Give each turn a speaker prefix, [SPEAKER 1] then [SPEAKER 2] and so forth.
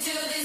[SPEAKER 1] to the